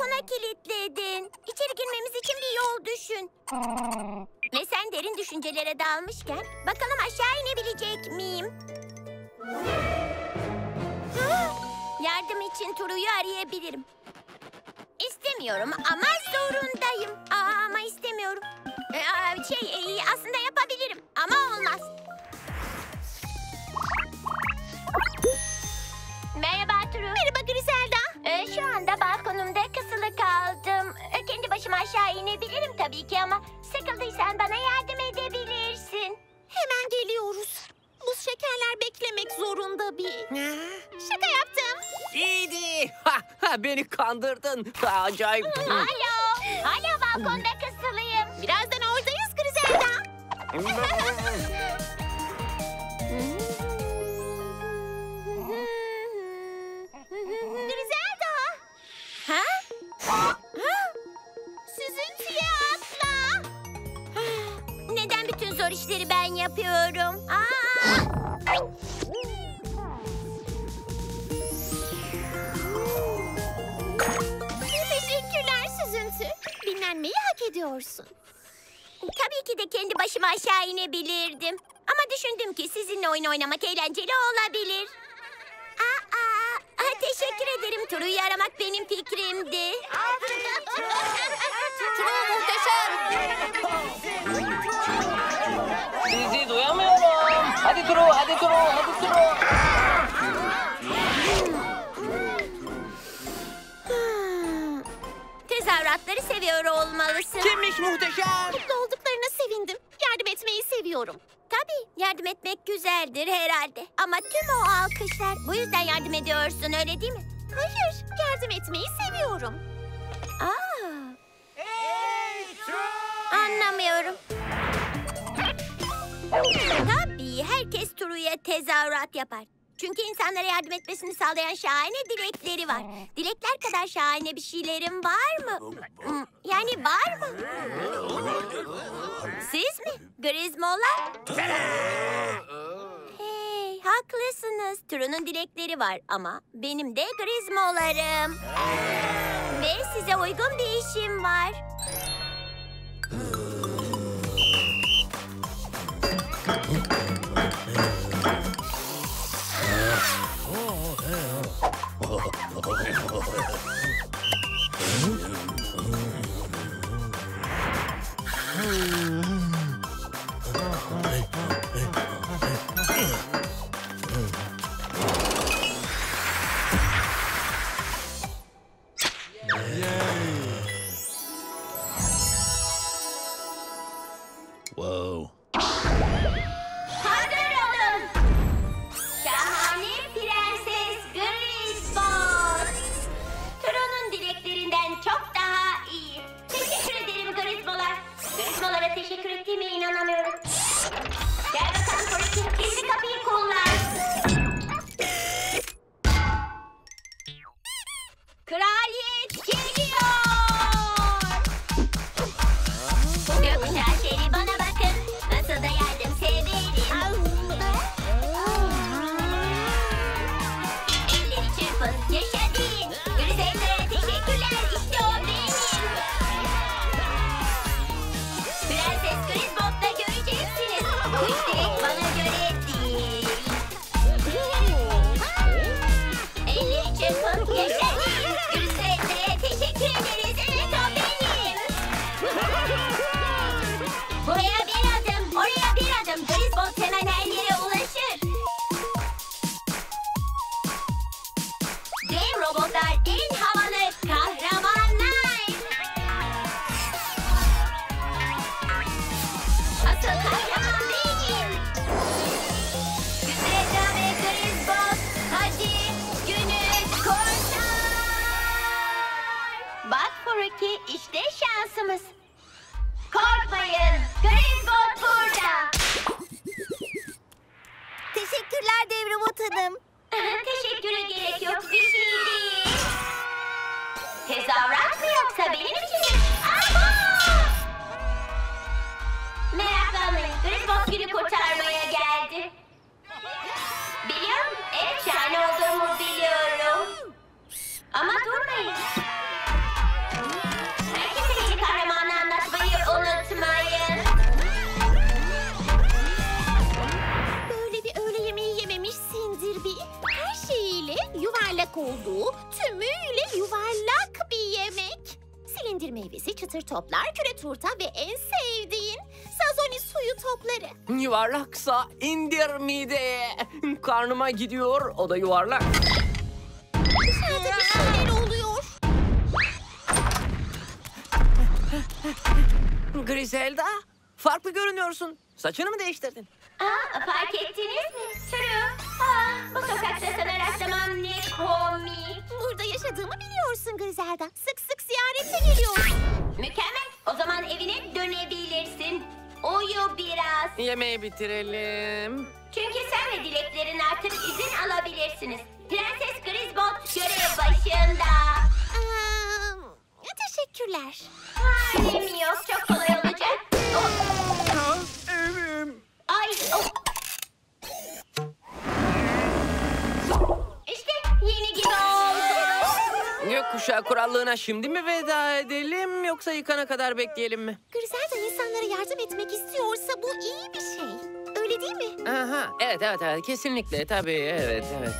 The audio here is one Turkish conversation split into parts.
balkona kilitledin. İçeri girmemiz için bir yol düşün. Ve sen derin düşüncelere dalmışken bakalım aşağı inebilecek miyim? Yardım için Turu'yu arayabilirim. İstemiyorum ama zorundayım. Aa, ama istemiyorum. Ee, şey e, aslında yapabilirim ama olmaz. Merhaba Turu. Merhaba Griselda. Ee, şu anda balkonumda kısılı kaldım. Ee, kendi başıma aşağı inebilirim tabii ki ama sıkıldıysan bana yardım edebilirsin. Hemen geliyoruz. Buz şekerler beklemek zorunda bir. Şaka yaptım. İyiydi. Ha, ha, beni kandırdın. Ha, Acayip. Alo. Hala balkonda kısılıyım. Birazdan oradayız. Griselda. yapıyorum? Aa! Teşekkürler Süzüntü. Dinlenmeyi hak ediyorsun. Tabii ki de kendi başıma aşağı inebilirdim. Ama düşündüm ki sizinle oyun oynamak eğlenceli olabilir. Aa, aa, teşekkür ederim. Turu'yu aramak benim fikrimdi. Turu Hadi Turu, hadi Turu, hadi Turu. Tezahüratları seviyor olmalısın. Kimmiş muhteşem? Mutlu olduklarına sevindim. Yardım etmeyi seviyorum. Tabii yardım etmek güzeldir herhalde. Ama tüm o alkışlar bu yüzden yardım ediyorsun öyle değil mi? Hayır, yardım etmeyi seviyorum. Aa. Anlamıyorum. Tabii herkes Turu'ya tezahürat yapar. Çünkü insanlara yardım etmesini sağlayan şahane dilekleri var. Dilekler kadar şahane bir şeylerim var mı? Hmm, Yani var mı? Siz mi? Grizmolar? Hey, haklısınız. Turu'nun dilekleri var ama benim de Grizmolarım. Ve size uygun bir işim var. 片岡さん。olduğu tümüyle yuvarlak bir yemek. Silindir meyvesi, çıtır toplar, küre turta ve en sevdiğin sazoni suyu topları. Yuvarlaksa indir mideye. Karnıma gidiyor, o da yuvarlak. Dışarıda bir şeyler oluyor. Griselda, farklı görünüyorsun. Saçını mı değiştirdin? Aa, fark ettiniz mi? Tırı. Bu sokakta sanırım ne komik. Burada yaşadığımı biliyorsun Griselda. Sık sık ziyarete geliyorum. Mükemmel. O zaman evine dönebilirsin. Uyu biraz. Yemeği bitirelim. Çünkü sen ve dileklerin artık izin alabilirsiniz. Prenses Griswold görev başında. Aa, teşekkürler. Halim yok. Çok kolay olacak. Oh, Evim. ay. oh. Gökkuşağı kurallığına şimdi mi veda edelim yoksa yıkana kadar bekleyelim mi? Griselda insanlara yardım etmek istiyorsa bu iyi bir şey. Öyle değil mi? Aha, evet evet evet kesinlikle tabii evet evet.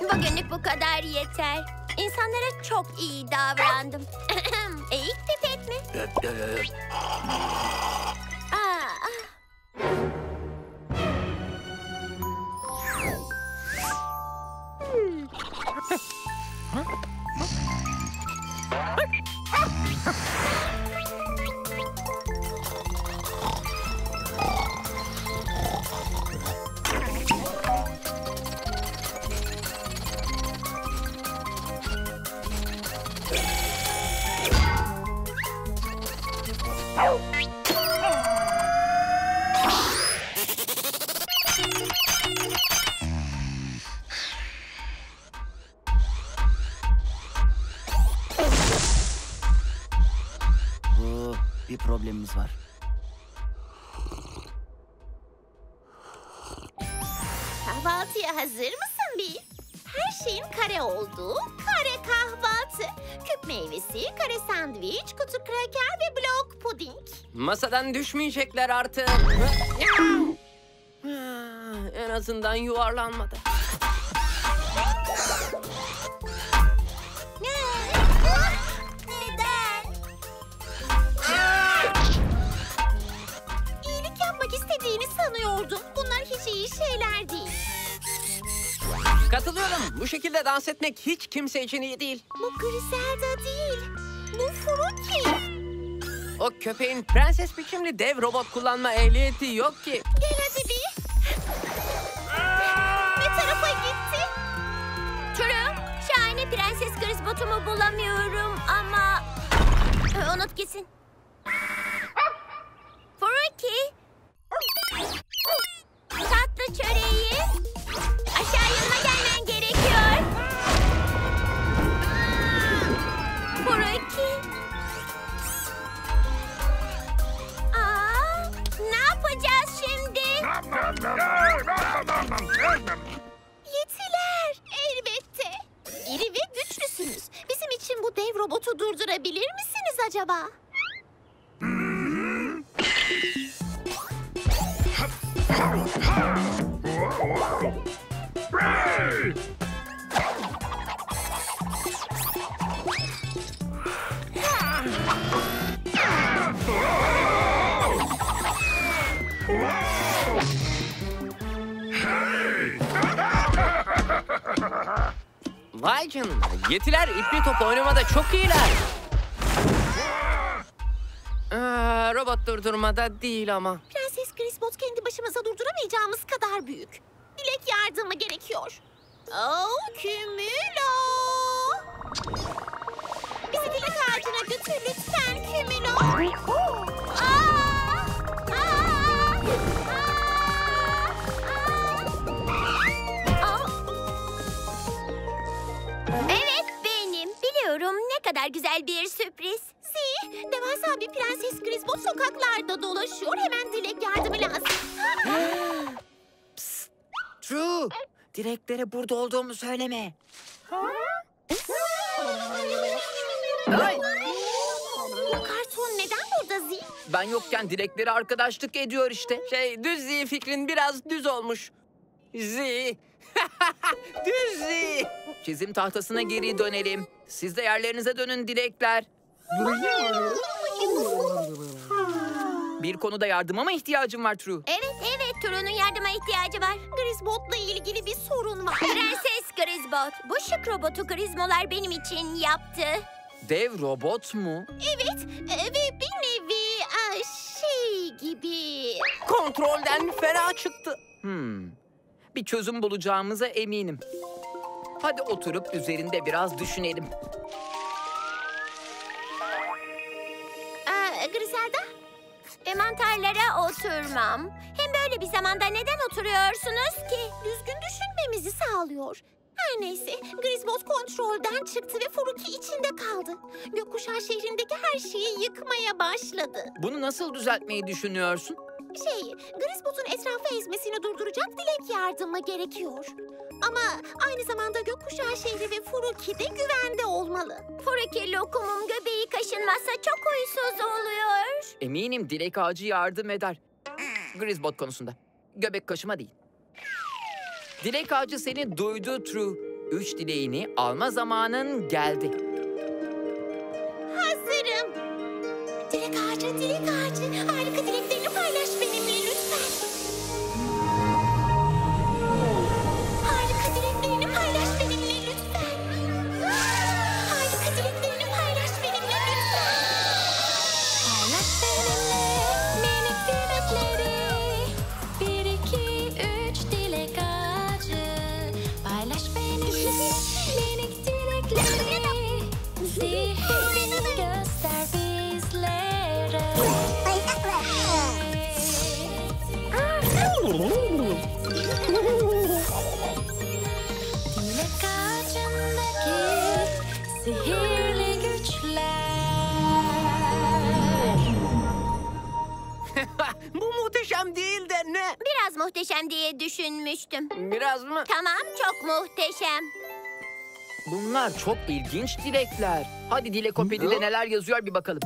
Bugünlük bu kadar yeter. İnsanlara çok iyi davrandım. Eğik pipet mi? Hazır mısın bir? Her şeyin kare olduğu kare kahvaltı. Küp meyvesi, kare sandviç, kutu kraker ve blok puding. Masadan düşmeyecekler artık. en azından yuvarlanmadı. Dans etmek hiç kimse için iyi değil. Bu Griselda değil. Bu Fruki. O köpeğin prenses biçimli dev robot kullanma ehliyeti yok ki. Vay canına. Yetiler ipli top oynamada çok iyiler. Aa, robot durdurmada değil ama. Prenses Griswold kendi başımıza durduramayacağımız kadar büyük. Dilek yardımı gerekiyor. Oh, Kümülo! Bizi dilek ağacına götür lütfen Kümülo. Kadar güzel bir sürpriz. Zi, devasa bir Prenses Griswold sokaklarda dolaşıyor. Hemen dilek yardımı lazım. True. Direklere burada olduğumu söyleme. Bu karton neden burada Zi? Ben yokken dilekleri arkadaşlık ediyor işte. Şey düz Z fikrin biraz düz olmuş. Z. düz Z. Çizim tahtasına geri dönelim. Siz de yerlerinize dönün dilekler. Bir konuda yardıma mı ihtiyacım var True? Evet evet True'nun yardıma ihtiyacı var. Grisbot'la ilgili bir sorun var. Prenses Grisbot. Bu şık robotu Grizmolar benim için yaptı. Dev robot mu? Evet e, ve bir nevi e, şey gibi. Kontrolden fena çıktı. Hmm. Bir çözüm bulacağımıza eminim. Hadi oturup üzerinde biraz düşünelim. E, Griselda? E, mantarlara oturmam. Hem böyle bir zamanda neden oturuyorsunuz ki? Düzgün düşünmemizi sağlıyor. Her neyse, Grisbot kontrolden çıktı ve Furuki içinde kaldı. Gökkuşağı şehrindeki her şeyi yıkmaya başladı. Bunu nasıl düzeltmeyi düşünüyorsun? Şey, Grisbot'un etrafı ezmesini durduracak dilek yardımı gerekiyor. Ama aynı zamanda gökkuşağı şehri ve Furuki de güvende olmalı. Furuki lokumum göbeği kaşınmazsa çok huysuz oluyor. Eminim dilek ağacı yardım eder. Grisbot konusunda. Göbek kaşıma değil. Dilek ağacı seni duydu True. Üç dileğini alma zamanın geldi. Sihirini göster bizlere Dilek ağacındaki sihirli güçler Bu muhteşem değil de ne? Biraz muhteşem diye düşünmüştüm. Biraz mı? Tamam çok muhteşem. Bunlar çok ilginç dilekler. Hadi dilekopedide neler yazıyor bir bakalım.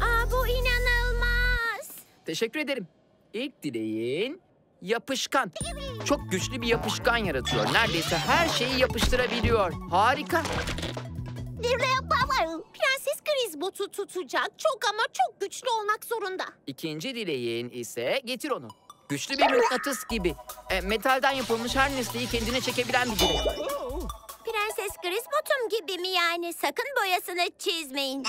Aa bu inanılmaz. Teşekkür ederim. İlk dileğin yapışkan. Çok güçlü bir yapışkan yaratıyor. Neredeyse her şeyi yapıştırabiliyor. Harika. Prenses Grisbot'u tutacak. Çok ama çok güçlü olmak zorunda. İkinci dileğin ise getir onu. Güçlü bir mıknatıs gibi. E, metalden yapılmış her nesneyi kendine çekebilen bir dilek. Prenses Grisbot'um gibi mi yani? Sakın boyasını çizmeyin.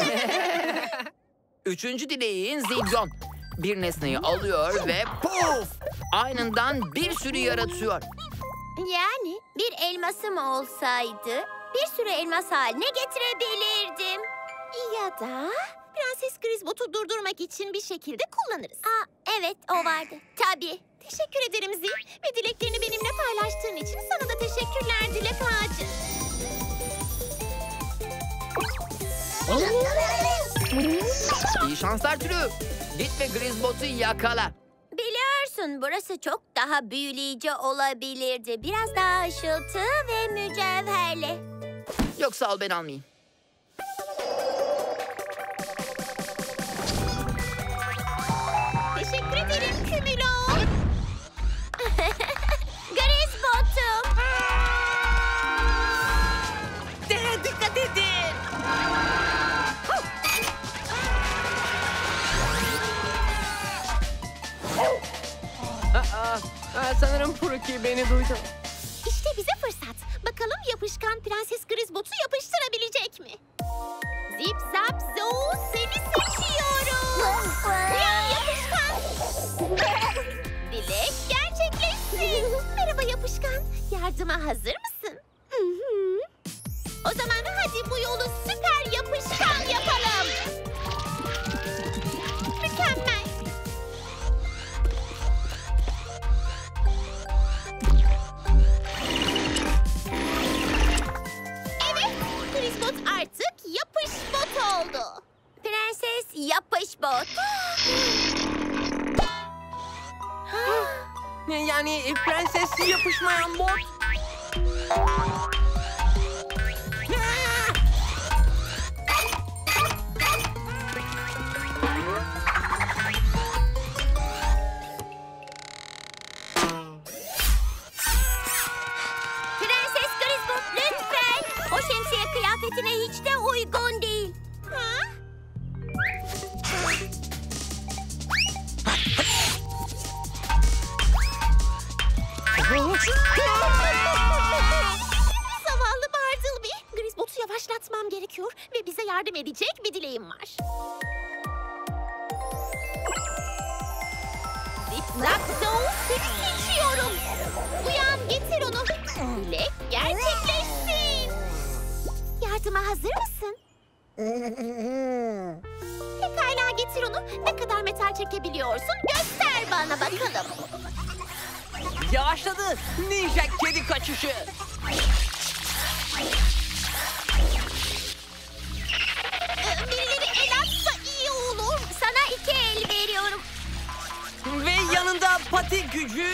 Üçüncü dileğin zilyon. Bir nesneyi alıyor ve puf! Aynından bir sürü yaratıyor. Yani bir elmasım olsaydı bir sürü elmas haline getirebilirdim. Ya da Prenses Grisbot'u durdurmak için bir şekilde kullanırız. Aa evet o vardı. Tabii. Teşekkür ederim Zil ve dileklerini benimle paylaştığın için sana da teşekkürler Dilek Ağacı. İyi şanslar türü. Git ve Grisbot'u yakala. Biliyorsun burası çok daha büyüleyici olabilirdi. Biraz daha ışıltı ve mücevherli. Yoksa al ben almayayım. Teşekkür ederim Kümülo. Grisbot'um. De, dikkat edin. Aa, aa, sanırım Furuki beni duydu. Prenses yapışbot. Yani prenses yapışmayan bot. Yavaşlatmam gerekiyor ve bize yardım edecek bir dileğim var. Zip zap zoo seni seçiyorum. Uyan getir onu. Dilek gerçekleşsin. Yardıma hazır mısın? Pekala getir onu. Ne kadar metal çekebiliyorsun göster bana bakalım. Yavaşladı. Ninja kedi kaçışı. Yanında pati gücü.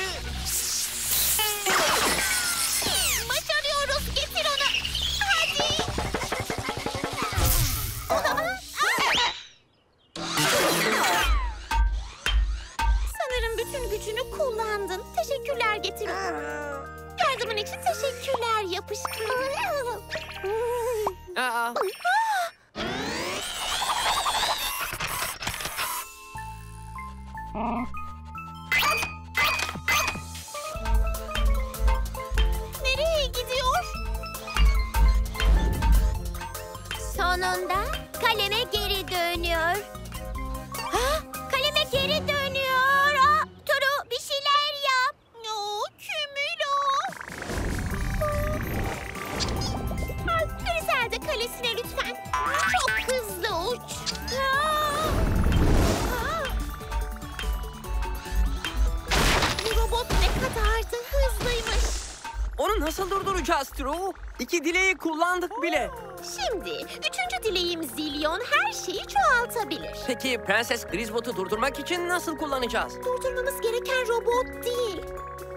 True? İki dileği kullandık bile. Şimdi üçüncü dileğim Zilyon her şeyi çoğaltabilir. Peki Prenses Griswold'u durdurmak için nasıl kullanacağız? Durdurmamız gereken robot değil.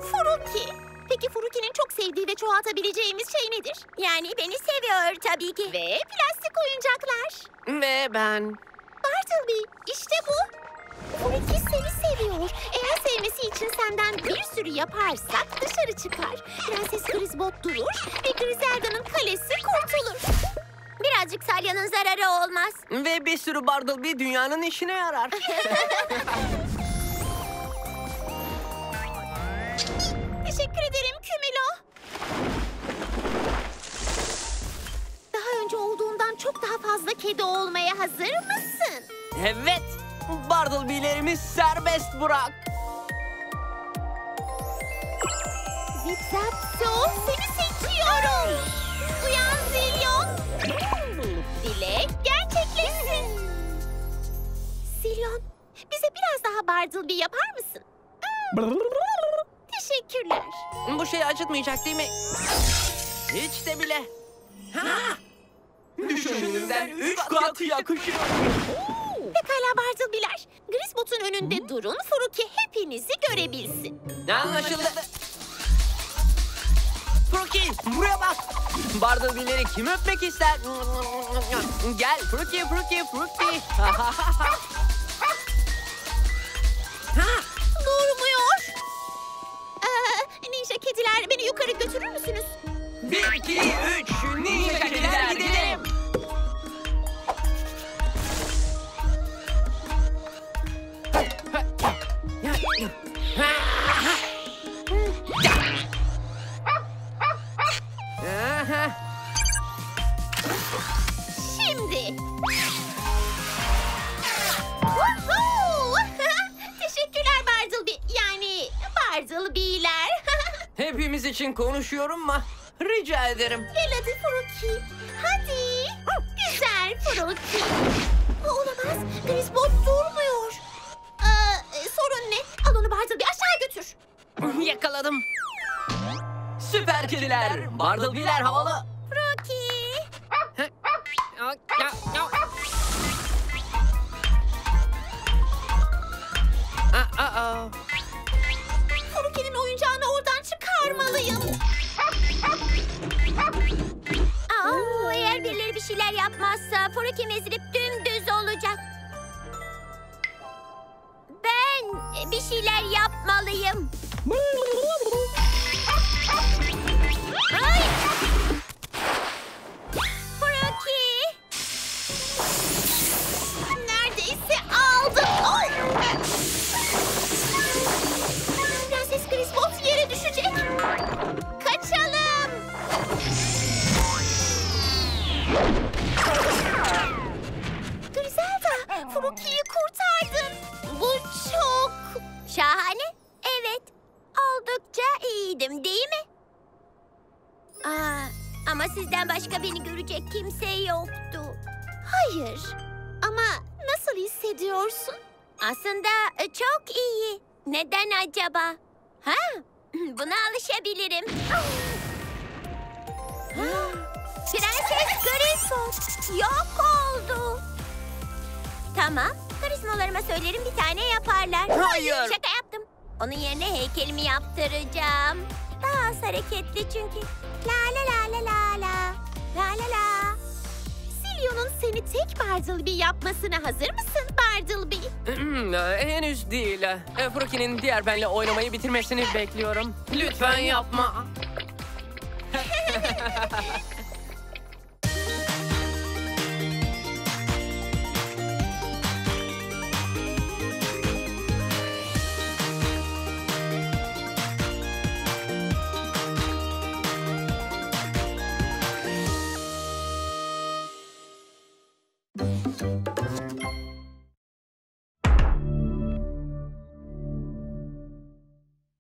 Furuki. Peki Furuki'nin çok sevdiği ve çoğaltabileceğimiz şey nedir? Yani beni seviyor tabii ki. Ve plastik oyuncaklar. Ve ben... Bartleby işte bu. Furuki seni seviyor. Senden bir sürü yaparsak dışarı çıkar. Prenses Grisbot durur ve Griselda'nın kalesi kurtulur. Birazcık salyanın zararı olmaz. Ve bir sürü Bartleby dünyanın işine yarar. Teşekkür ederim Kümülo. Daha önce olduğundan çok daha fazla kedi olmaya hazır mısın? evet. Bartleby'lerimi serbest bırak. Zip zap seni seçiyorum. Uyan Zilyon. Dilek gerçekleşsin. Zilyon bize biraz daha Bartleby yapar mısın? Teşekkürler. Bu şey acıtmayacak değil mi? Hiç de bile. Ha! Düşündüğümden üç kat yakışıyor. Pekala Bartleby'ler. Grisbot'un önünde durun. Furuki hepinizi görebilsin. Anlaşıldı. Fruki buraya bak. Bartleby'leri kim öpmek ister? Gel Fruki Fruki Fruki. Durmuyor. Ee, ninja kediler beni yukarı götürür müsünüz? Bir, iki, üç. Ninja kediler gidelim. Şimdi. Konuşuyorum mu? Rica ederim. Gel hadi Furuki. Hadi. Güzel Furuki. O olamaz. Grisbot durmuyor. Ee, sorun ne? Al onu Bartleby aşağı götür. Yakaladım. Süper kediler. Bartleby'ler havalı. Rocky. Furukim ezilip sizden başka beni görecek kimse yoktu. Hayır. Ama nasıl hissediyorsun? Aslında e, çok iyi. Neden acaba? Ha? Buna alışabilirim. Prenses Griswold yok oldu. Tamam. Karizmalarıma söylerim bir tane yaparlar. Hayır. Şaka yaptım. Onun yerine heykelimi yaptıracağım. Daha az hareketli çünkü. La la la la la la. La la la. Silio'nun seni tek Bartleby yapmasına hazır mısın Bartleby? Hmm, e, Henüz değil. E, Furuki'nin diğer benle oynamayı bitirmesini bekliyorum. Lütfen yapma.